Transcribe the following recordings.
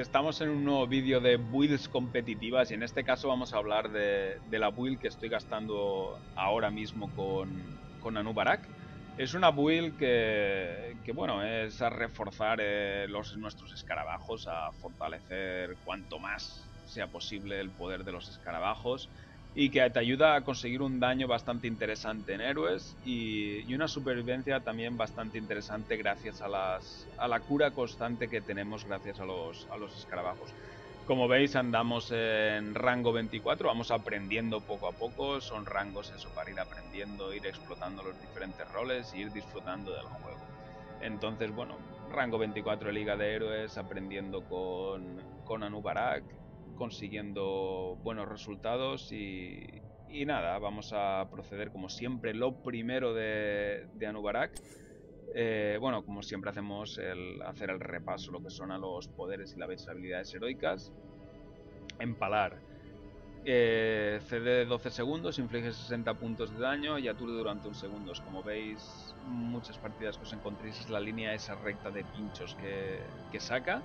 estamos en un nuevo vídeo de builds competitivas y en este caso vamos a hablar de, la build que estoy gastando ahora mismo con, Anubarak. Es una build que, bueno, es a reforzar eh, los, nuestros escarabajos, a fortalecer cuanto más sea posible el poder de los escarabajos y que te ayuda a conseguir un daño bastante interesante en héroes y, una supervivencia también bastante interesante gracias a, las, a la cura constante que tenemos gracias a los, a los escarabajos. Como veis andamos en rango 24, vamos aprendiendo poco a poco, son rangos eso para ir aprendiendo, ir explotando los diferentes roles y ir disfrutando del juego. Entonces, bueno, rango 24 de Liga de Héroes, aprendiendo con, con Anubarak, consiguiendo buenos resultados y, nada, vamos a proceder como siempre. Lo primero de, Anubarak, eh, bueno, como siempre hacemos el hacer el repaso, lo que son a los poderes y las habilidades heroicas. Empalar. Eh, CD 12 segundos, inflige 60 puntos de daño y aturde durante un segundo. Como veis, muchas partidas que os encontréis es la línea esa recta de pinchos que saca.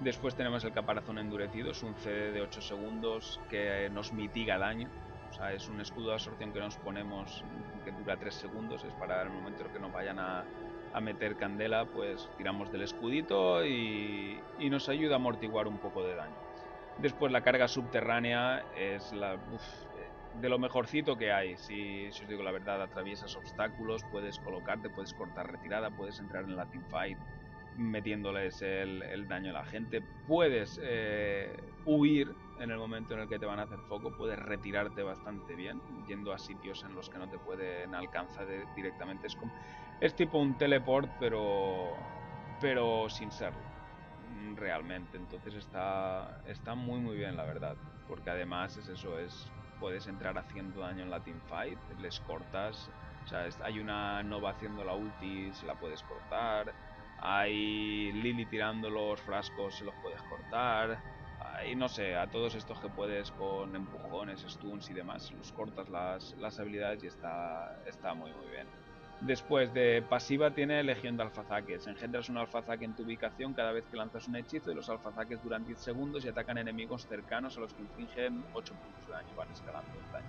Después tenemos el caparazón endurecido, es un CD de 8 segundos que nos mitiga daño. O sea, es un escudo de absorción que nos ponemos que dura 3 segundos, es para el momento en que nos vayan a, meter candela, pues tiramos del escudito y, nos ayuda a amortiguar un poco de daño. Después la carga subterránea es la, de lo mejorcito que hay. Si, si, os digo la verdad, atraviesas obstáculos, puedes colocarte, puedes cortar retirada, puedes entrar en la teamfight metiéndoles el, daño a la gente. Puedes eh, huir en el momento en el que te van a hacer foco, puedes retirarte bastante bien, yendo a sitios en los que no te pueden alcanzar directamente. Es, como, es tipo un teleport, pero, pero sin serlo, realmente. Entonces está, está muy muy bien, la verdad. Porque además es eso, es puedes entrar haciendo daño en la teamfight, les cortas. O sea, hay una Nova haciendo la ulti, se la puedes cortar hay Lily tirando los frascos, se los puedes cortar. Hay, no sé, a todos estos que puedes con empujones, stuns y demás, los cortas las, las habilidades y está, está muy muy bien. Después de pasiva tiene Legión de Alfazaques. Engendras un alfazaque en tu ubicación cada vez que lanzas un hechizo y los alfazaques duran 10 segundos y atacan enemigos cercanos a los que infligen 8 puntos de daño. Van escalando el daño.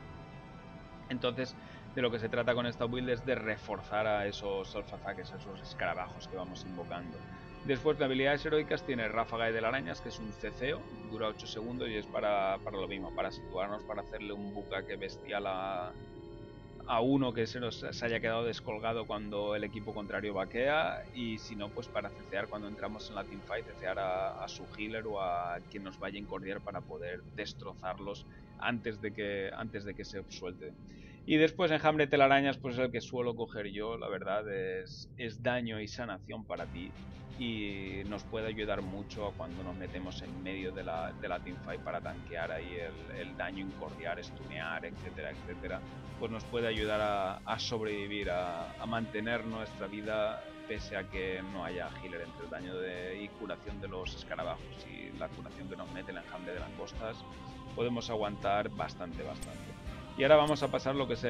Entonces, de lo que se trata con esta build es de reforzar a esos alfazaques, a esos escarabajos que vamos invocando. Después de habilidades heroicas tiene Ráfaga de Telarañas, que es un ceceo, dura 8 segundos y es para, para lo mismo, para situarnos, para hacerle un bucaque bestial a, a uno que se nos haya quedado descolgado cuando el equipo contrario vaquea y si no pues para cecear cuando entramos en la teamfight, cecear a, a, su healer o a quien nos vaya a incordiar para poder destrozarlos antes de que, antes de que se suelte. Y después enjambre telarañas, pues es el que suelo coger yo, la verdad, es, es daño y sanación para ti. Y nos puede ayudar mucho cuando nos metemos en medio de la, de la teamfight para tanquear ahí el, el daño, incordiar, stunear, etcétera, etcétera. Pues nos puede ayudar a, a sobrevivir, a, a, mantener nuestra vida pese a que no haya healer entre el daño de, y curación de los escarabajos y la curación que nos mete el enjambre de langostas. Podemos aguantar bastante, bastante. Y ahora vamos a pasar lo que es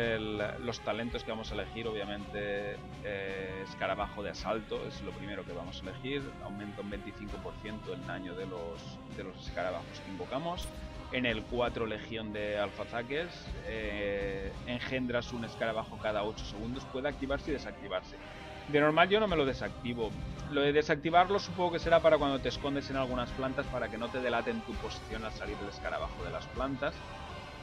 los talentos que vamos a elegir. Obviamente, eh, escarabajo de asalto es lo primero que vamos a elegir. Aumenta un 25% el daño de los, de los escarabajos que invocamos. En el 4, legión de alfazaques. Eh, engendras un escarabajo cada 8 segundos. Puede activarse y desactivarse. De normal yo no me lo desactivo. Lo de desactivarlo supongo que será para cuando te escondes en algunas plantas para que no te delaten tu posición al salir del escarabajo de las plantas.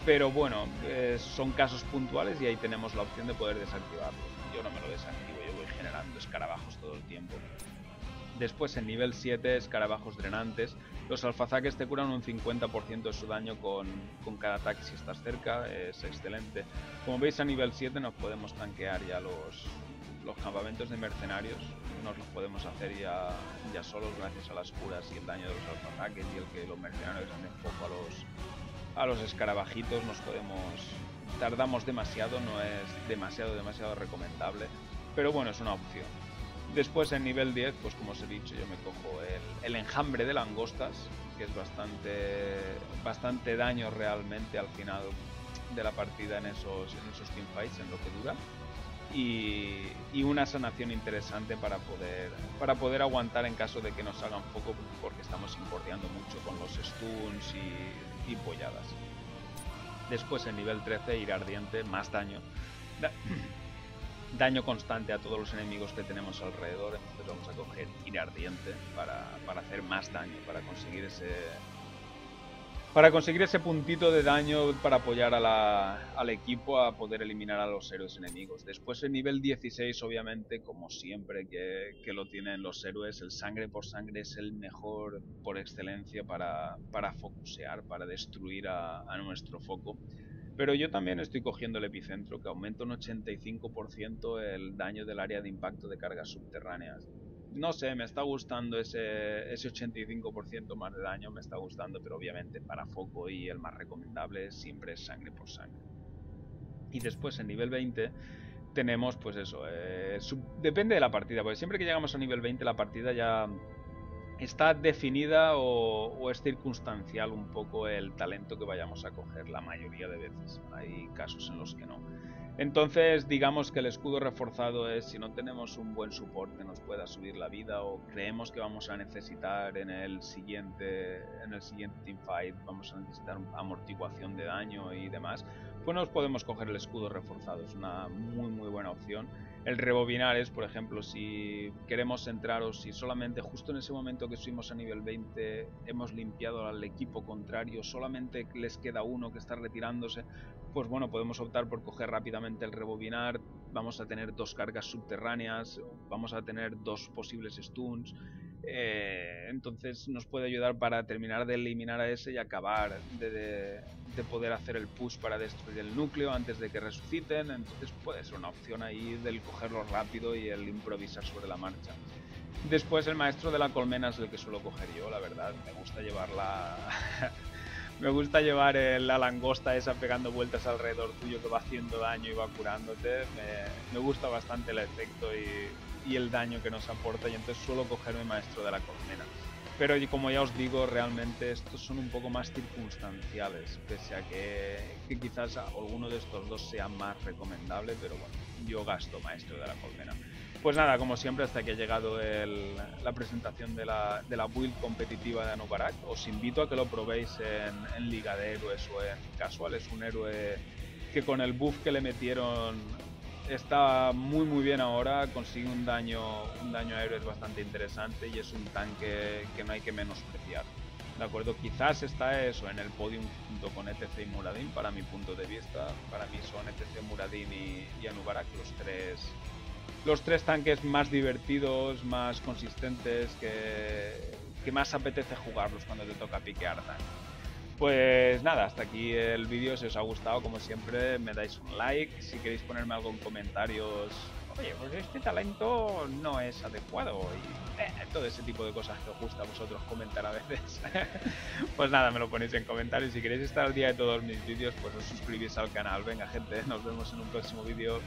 Pero bueno, eh, son casos puntuales y ahí tenemos la opción de poder desactivarlo. Yo no me lo desactivo, yo voy generando escarabajos todo el tiempo. Después en nivel 7, escarabajos drenantes. Los alfazaques te curan un 50% de su daño con, con, cada ataque si estás cerca, es excelente. Como veis a nivel 7 nos podemos tanquear ya los, los campamentos de mercenarios, nos los podemos hacer ya, ya solos gracias a las curas y el daño de los alfazaques y el que los mercenarios hacen poco a los, a los escarabajitos nos podemos... Tardamos demasiado, no es demasiado, demasiado recomendable, pero bueno, es una opción. Después en nivel 10, pues como os he dicho, yo me cojo el, enjambre de langostas, que es bastante, bastante daño realmente al final de la partida en esos, en esos teamfights, en lo que dura. y, una sanación interesante para poder, para poder aguantar en caso de que nos hagan poco porque estamos importeando mucho con los stuns y, polladas. Después en nivel 13 ir ardiente, más daño. daño constante a todos los enemigos que tenemos alrededor, entonces vamos a coger ir ardiente para, para hacer más daño, para conseguir ese, para conseguir ese puntito de daño para apoyar al equipo a poder eliminar a los héroes enemigos. Después el nivel 16 obviamente como siempre que, lo tienen los héroes, el sangre por sangre es el mejor por excelencia para, para focusear, para destruir a, a nuestro foco. Pero yo también estoy cogiendo el epicentro que aumenta un 85% el daño del área de impacto de cargas subterráneas no sé, me está gustando ese, ese 85% más de daño, me está gustando, pero obviamente para foco y el más recomendable siempre es sangre por sangre. Y después en nivel 20 tenemos pues eso, eh, depende de la partida, porque siempre que llegamos a nivel 20 la partida ya está definida o, es circunstancial un poco el talento que vayamos a coger la mayoría de veces. Hay casos en los que no. Entonces, digamos que el escudo reforzado es si no tenemos un buen soporte nos pueda subir la vida o creemos que vamos a necesitar en el siguiente en el siguiente teamfight, vamos a necesitar amortiguación de daño y demás, pues nos podemos coger el escudo reforzado, es una muy muy buena opción. El rebobinar es, por ejemplo, si queremos entrar o si solamente justo en ese momento que subimos a nivel 20 hemos limpiado al equipo contrario, solamente les queda uno que está retirándose, pues bueno, podemos optar por coger rápidamente el rebobinar, vamos a tener dos cargas subterráneas, vamos a tener dos posibles stuns, eh, entonces nos puede ayudar para terminar de eliminar a ese y acabar de, poder hacer el push para destruir el núcleo antes de que resuciten, entonces puede ser una opción ahí del cogerlo rápido y el improvisar sobre la marcha. Después el maestro de la colmena es el que suelo coger yo, la verdad, me gusta llevarla me gusta llevar la langosta esa pegando vueltas alrededor tuyo que va haciendo daño y va curándote. Me, gusta bastante el efecto y, el daño que nos aporta y entonces suelo cogerme maestro de la colmena. Pero como ya os digo, realmente estos son un poco más circunstanciales, pese a que, que quizás alguno de estos dos sea más recomendable, pero bueno, yo gasto maestro de la colmena. Pues nada, como siempre, hasta que ha llegado la presentación de la, de la, build competitiva de Anubarak. Os invito a que lo probéis en, Liga de Héroes o en Casual. Es un héroe que con el buff que le metieron está muy muy bien ahora, consigue un daño, un daño a héroes bastante interesante y es un tanque que no hay que menospreciar. ¿De acuerdo? Quizás está eso en el podium junto con ETC y Muradin, para mi punto de vista. Para mí son ETC, Muradin y, y Anubarak los tres los tres tanques más divertidos, más consistentes, que, que más apetece jugarlos cuando te toca piquear Pues nada, hasta aquí el vídeo, si os ha gustado como siempre me dais un like, si queréis ponerme algo en comentarios, oye, pues este talento no es adecuado y eh, todo ese tipo de cosas que os gusta a vosotros comentar a veces. pues nada, me lo ponéis en comentarios, si queréis estar al día de todos mis vídeos, pues os suscribís al canal. Venga gente, nos vemos en un próximo vídeo.